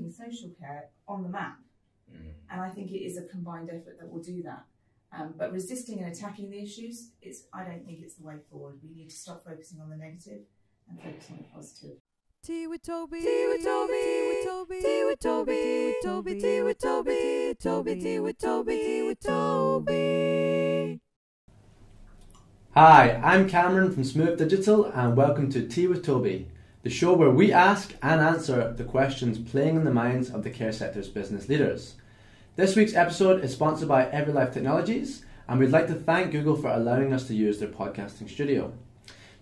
putting social care on the map. Mm. And I think it is a combined effort that will do that. Um, but resisting and attacking the issues, it's, I don't think it's the way forward. We need to stop focusing on the negative and focus on the positive. Tea with Tobi, tea with Tobi, tea with Tobi, tea with Tobi, tea with Tobi, tea with Tobi, tea with Tobi, tea with Tobi, tea with Tobi. Hi, I'm Cameron from Smooth Digital, and welcome to Tea with Tobi, the show where we ask and answer the questions playing in the minds of the care sector's business leaders. This week's episode is sponsored by EveryLife Technologies, and we'd like to thank Google for allowing us to use their podcasting studio.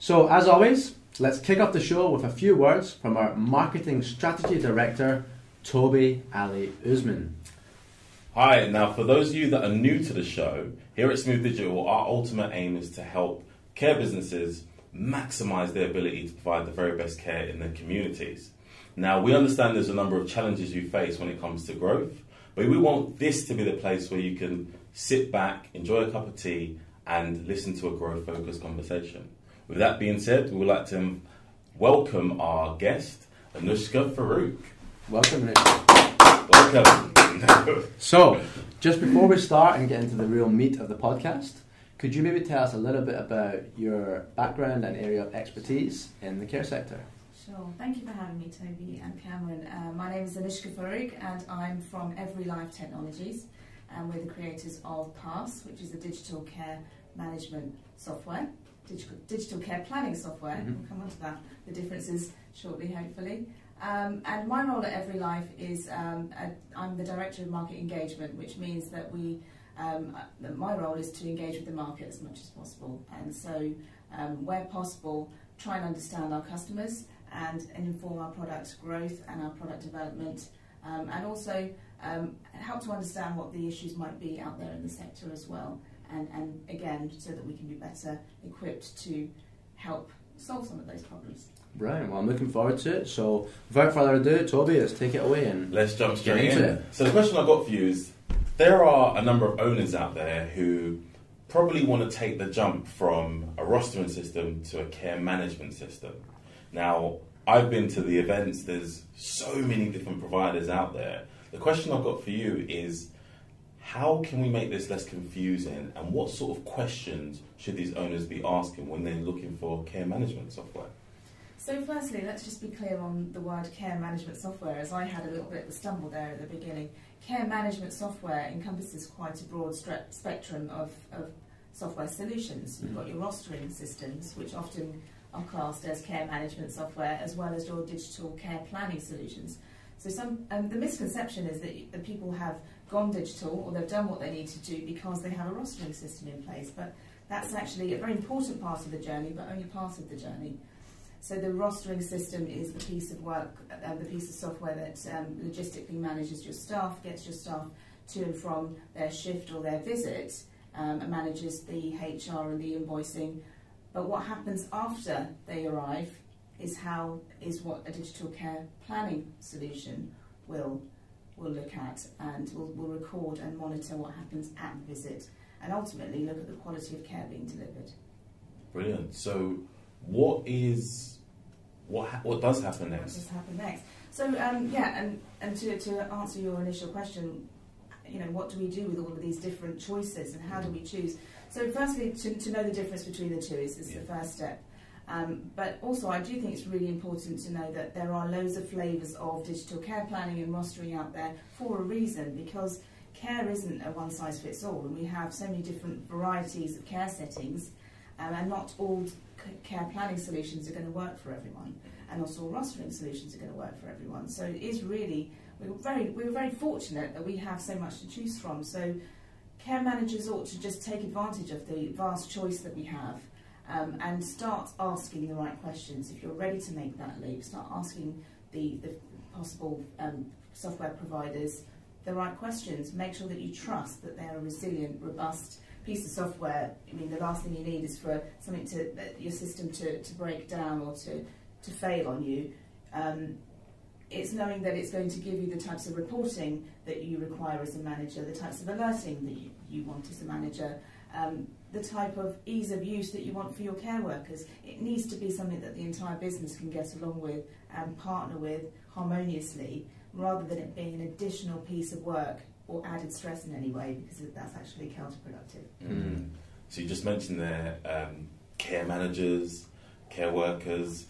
So, as always, let's kick off the show with a few words from our Marketing Strategy Director, Toby Ali Usman. Hi, now for those of you that are new to the show, here at Smooth Digital, our ultimate aim is to help care businesses maximize their ability to provide the very best care in their communities. Now, we understand there's a number of challenges you face when it comes to growth, but we want this to be the place where you can sit back, enjoy a cup of tea, and listen to a growth focused conversation. With that being said, we would like to welcome our guest, Anoushka Farouk. Welcome, Anoushka. Welcome. so, just before we start and get into the real meat of the podcast, could you maybe tell us a little bit about your background and area of expertise in the care sector? Sure. Thank you for having me, Tobi and Cameron. Uh, my name is Anoushka Farouk, and I'm from EveryLife Technologies, and we're the creators of PASS, which is a digital care management software, digital, digital care planning software. Mm-hmm. We'll come on to that, the differences shortly, hopefully. Um, and my role at EveryLife is um, a, I'm the director of market engagement, which means that we um, my role is to engage with the market as much as possible, and so um, where possible, try and understand our customers and, and inform our product growth and our product development, um, and also um, help to understand what the issues might be out there in the sector as well, and, and again, so that we can be better equipped to help solve some of those problems. Brilliant. Well, I'm looking forward to it. So, without further ado, Tobi, let's take it away and let's jump straight into in. it. So, the question I've got for you is: there are a number of owners out there who probably want to take the jump from a rostering system to a care management system. Now, I've been to the events. There's so many different providers out there. The question I've got for you is how can we make this less confusing and what sort of questions should these owners be asking when they're looking for care management software? So firstly, let's just be clear on the word care management software, as I had a little bit of a stumble there at the beginning. Care management software encompasses quite a broad spectrum of, of software solutions. You've got your rostering systems, which often are classed as care management software, as well as your digital care planning solutions. So some um, the misconception is that, that people have gone digital or they've done what they need to do because they have a rostering system in place, but that's actually a very important part of the journey, but only part of the journey. So the rostering system is the piece of work, uh, the piece of software that um, logistically manages your staff, gets your staff to and from their shift or their visit, um, and manages the HR and the invoicing. But what happens after they arrive is how is what a digital care planning solution will will look at and will, will record and monitor what happens at the visit and ultimately look at the quality of care being delivered. Brilliant. So what is what what does happen next? What does happen next? So um, yeah, and and to, to answer your initial question, you know, what do we do with all of these different choices, and how do we choose? So firstly, to, to know the difference between the two is, is yeah. the first step. Um, but also, I do think it's really important to know that there are loads of flavours of digital care planning and rostering out there for a reason, because care isn't a one size fits all, and we have so many different varieties of care settings, um, and not all care planning solutions are going to work for everyone, and also rostering solutions are going to work for everyone. So it is really we are very we are very fortunate that we have so much to choose from. So care managers ought to just take advantage of the vast choice that we have. Um, and start asking the right questions. If you're ready to make that leap, start asking the, the possible um, software providers the right questions. Make sure that you trust that they're resilient, robust, piece of software, I mean, the last thing you need is for something to your system to, to break down or to, to fail on you. Um, it's knowing that it's going to give you the types of reporting that you require as a manager, the types of alerting that you, you want as a manager, um, the type of ease of use that you want for your care workers. It needs to be something that the entire business can get along with and partner with harmoniously rather than it being an additional piece of work or added stress in any way, because that's actually counterproductive. Mm. So you just mentioned there um, care managers, care workers.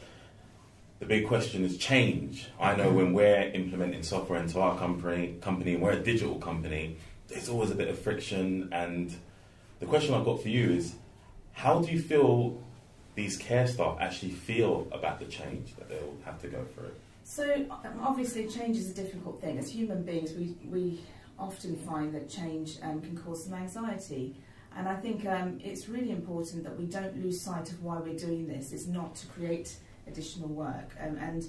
The big question is change. I know when we're implementing software into our company, company, and we're a digital company, there's always a bit of friction. And the question I've got for you is, how do you feel these care staff actually feel about the change that they'll have to go through? So obviously, change is a difficult thing. As human beings, we we often find that change um, can cause some anxiety. And I think um, it's really important that we don't lose sight of why we're doing this. It's not to create additional work. Um, and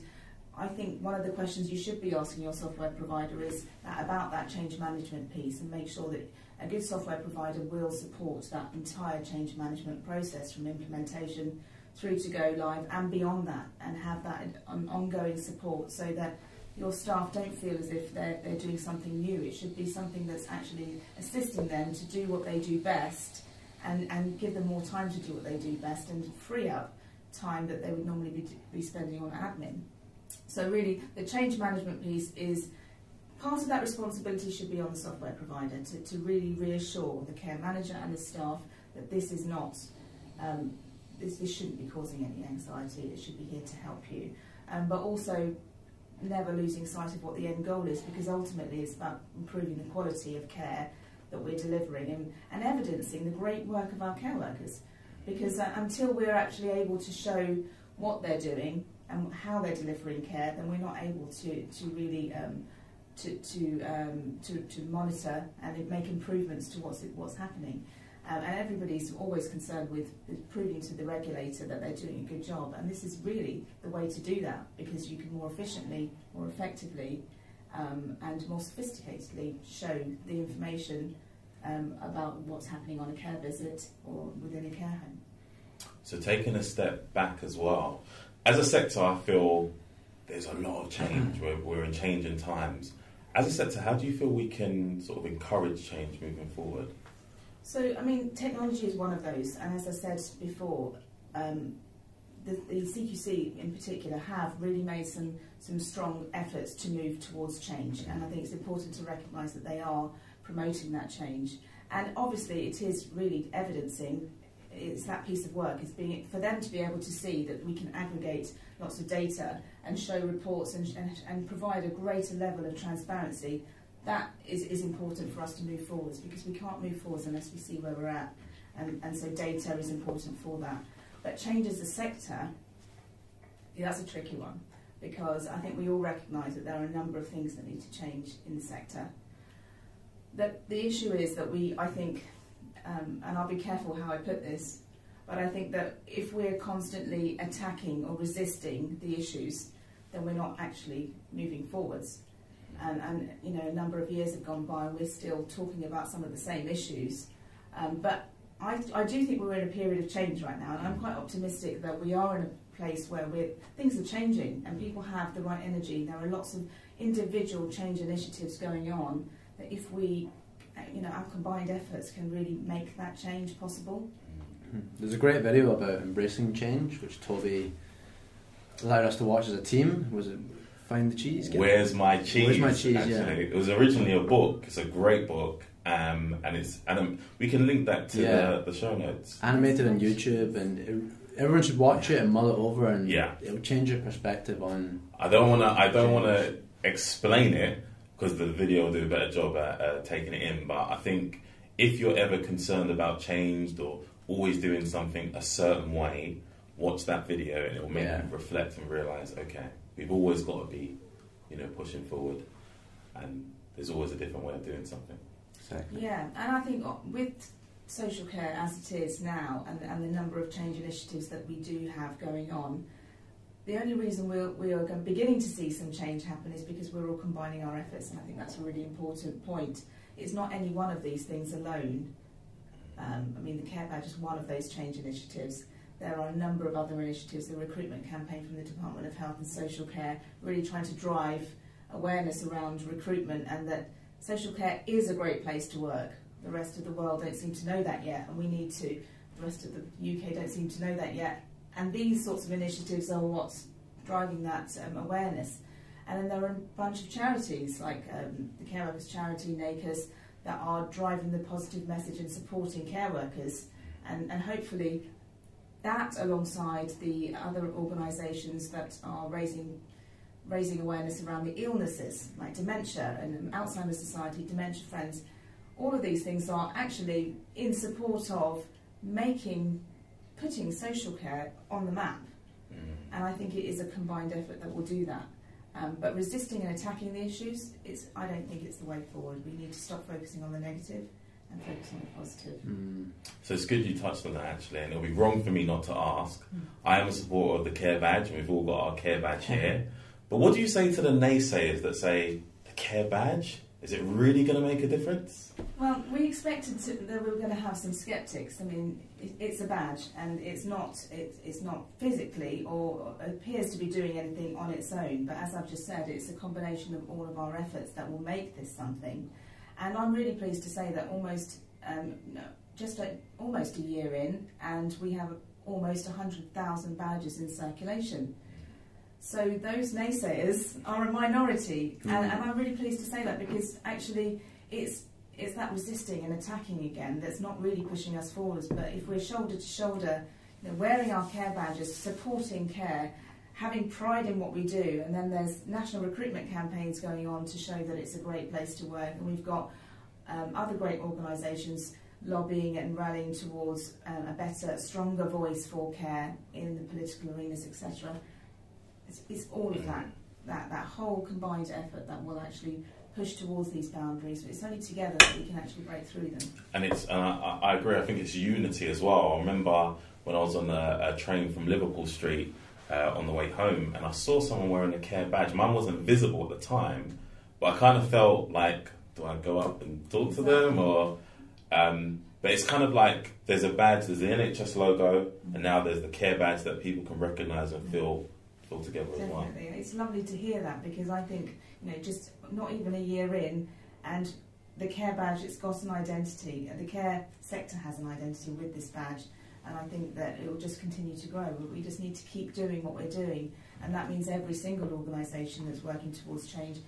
I think one of the questions you should be asking your software provider is that, about that change management piece and make sure that a good software provider will support that entire change management process from implementation through to go live and beyond that and have that ongoing support so that your staff don't feel as if they're, they're doing something new. It should be something that's actually assisting them to do what they do best and, and give them more time to do what they do best and free up time that they would normally be, be spending on admin. So really, the change management piece is part of that responsibility should be on the software provider to, to really reassure the care manager and the staff that this is not, um, this, this shouldn't be causing any anxiety, it should be here to help you. Um, but also never losing sight of what the end goal is because ultimately it's about improving the quality of care that we're delivering and, and evidencing the great work of our care workers. Because uh, until we're actually able to show what they're doing and how they're delivering care, then we're not able to, to really um, to, to, um, to, to monitor and make improvements to what's, what's happening. Um, and everybody's always concerned with, proving to the regulator that they're doing a good job. And this is really the way to do that because you can more efficiently, more effectively, um, and more sophisticatedly show the information um, about what's happening on a care visit or within a care home. So, taking a step back as well, as a sector, I feel there's a lot of change. We're, we're in changing times. As a sector, how do you feel we can sort of encourage change moving forward? So, I mean, technology is one of those, and as I said before, um, the, the, CQC in particular have really made some, some strong efforts to move towards change, and I think it's important to recognise that they are promoting that change. And obviously, it is really evidencing it's that piece of work is being for them to be able to see that we can aggregate lots of data and show reports and, and, and provide a greater level of transparency that is, is important for us to move forwards because we can't move forwards unless we see where we're at. And, and so data is important for that. But change as a sector, yeah, that's a tricky one because I think we all recognise that there are a number of things that need to change in the sector. That the issue is that we, I think, um, and I'll be careful how I put this, but I think that if we're constantly attacking or resisting the issues, then we're not actually moving forwards and, and you know a number of years have gone by and we're still talking about some of the same issues. Um, but I, I do think we're in a period of change right now, and I'm quite optimistic that we are in a place where we're, things are changing and people have the right energy. There are lots of individual change initiatives going on that if we, you know, our combined efforts can really make that change possible. There's a great video about embracing change, which Tobi allowed us to watch as a team. Was it Find the cheese. Where's my cheese? Where's my cheese? Actually, yeah. it was originally a book. It's a great book, um, and it's and um, we can link that to yeah. the, the, show notes. Animated on YouTube, and it, everyone should watch it and mull it over, and yeah. it'll change your perspective on. I don't want to. I don't want to explain it because the video will do a better job at uh, taking it in. But I think if you're ever concerned about change or always doing something a certain way, watch that video and it will make yeah. you reflect and realize, okay, we've always got to be, you know, pushing forward, and there's always a different way of doing something. Exactly. Yeah, and I think with social care as it is now, and, and the number of change initiatives that we do have going on, the only reason we're, we are beginning to see some change happen is because we're all combining our efforts, and I think that's a really important point. It's not any one of these things alone. Um, I mean, the Care Badge is one of those change initiatives. There are a number of other initiatives, the recruitment campaign from the Department of Health and Social Care, really trying to drive awareness around recruitment and that social care is a great place to work. The rest of the world don't seem to know that yet, and we need to. The rest of the UK don't seem to know that yet. And these sorts of initiatives are what's driving that um, awareness. And then there are a bunch of charities like um, the Care Workers Charity, NACAS, that are driving the positive message and supporting care workers. And, and hopefully that alongside the other organisations that are raising raising awareness around the illnesses like dementia and Alzheimer's Society, Dementia Friends, all of these things are actually in support of making, putting social care on the map. Mm. And I think it is a combined effort that will do that. Um, but resisting and attacking the issues, it's, I don't think it's the way forward. We need to stop focusing on the negative and focus on the positive. Mm. So it's good you touched on that actually, and it'll be wrong for me not to ask. Mm. I am a supporter of the care badge, and we've all got our care badge here. But what do you say to the naysayers that say the care badge is it really going to make a difference? Well, we expected to, that we were going to have some skeptics. I mean, it, it's a badge, and it's not it, it's not physically or appears to be doing anything on its own. But as I've just said, it's a combination of all of our efforts that will make this something. And I'm really pleased to say that almost um, no, just a, almost a year in, and we have almost 100,000 badges in circulation. So those naysayers are a minority, and, Mm. and I'm really pleased to say that because actually it's it's that resisting and attacking again that's not really pushing us forwards. But if we're shoulder to shoulder, you know, wearing our care badges, supporting care, having pride in what we do, and then there's national recruitment campaigns going on to show that it's a great place to work, and we've got um, other great organisations lobbying and rallying towards um, a better, stronger voice for care in the political arenas, etc. It's, it's all of that, that, that whole combined effort that will actually push towards these boundaries. But it's only together that we can actually break through them. And it's, I, I agree. I think it's unity as well. I remember when I was on a, a train from Liverpool Street uh, on the way home, and I saw someone wearing a care badge. Mine wasn't visible at the time, but I kind of felt like, do I go up and talk to them, or? Um, but it's kind of like there's a badge, there's the NHS logo, and now there's the care badge that people can recognise and feel feel together as well. Definitely. It's lovely to hear that because I think, you know, just not even a year in and the care badge, it's got an identity. and The care sector has an identity with this badge and I think that it will just continue to grow. We just need to keep doing what we're doing and that means every single organisation that's working towards change,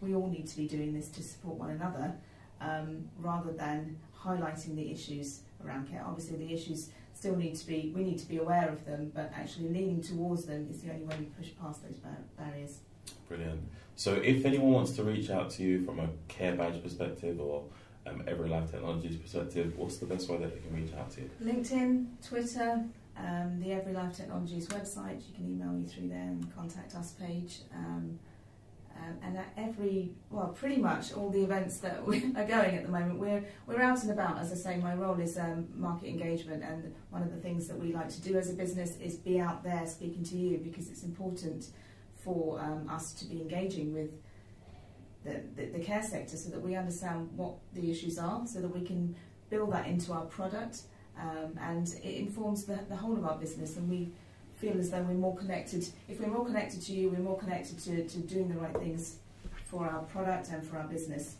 we all need to be doing this to support one another um, rather than highlighting the issues around care. Obviously the issues still need to be, we need to be aware of them, but actually leaning towards them is the only way we push past those bar- barriers. Brilliant. So, if anyone wants to reach out to you from a care badge perspective or um, EveryLife Technologies perspective, what's the best way that they can reach out to you? LinkedIn, Twitter, um, the EveryLife Technologies website, you can email me through there and contact us page. Um, um, and at every, well, pretty much all the events that we are going at the moment, we're, we're out and about. As I say, my role is um, market engagement, and one of the things that we like to do as a business is be out there speaking to you because it's important for um, us to be engaging with the, the, the care sector so that we understand what the issues are, so that we can build that into our product, um, and it informs the, the whole of our business, and we feel as though we're more connected. If we're more connected to you, we're more connected to, to doing the right things for our product and for our business.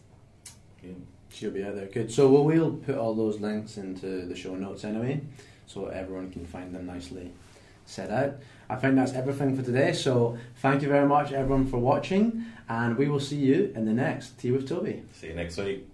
Yeah. She'll be out there. Good. So well, we'll put all those links into the show notes anyway, so everyone can find them nicely set out. I think that's everything for today. So thank you very much, everyone, for watching, and we will see you in the next Tea with Tobi. See you next week.